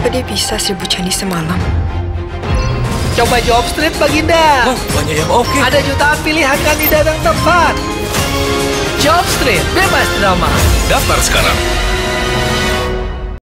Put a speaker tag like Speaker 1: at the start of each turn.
Speaker 1: Kenapa dia bisa seribu candi semalam?
Speaker 2: Coba jawab street Baginda.
Speaker 3: Oh, banyak yang oke.
Speaker 2: Ada jutaan pilihan kandidat yang tepat. Job Street, bebas drama.
Speaker 4: Daftar sekarang